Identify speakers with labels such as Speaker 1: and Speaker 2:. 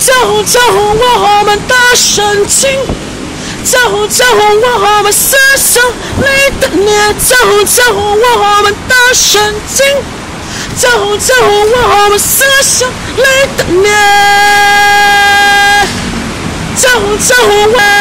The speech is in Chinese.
Speaker 1: 江湖，江湖，我们大神经。江湖，江湖，我们思想里的念。江湖，江湖，我们大神经。江湖，江湖，我们思想里的念。江湖，江湖。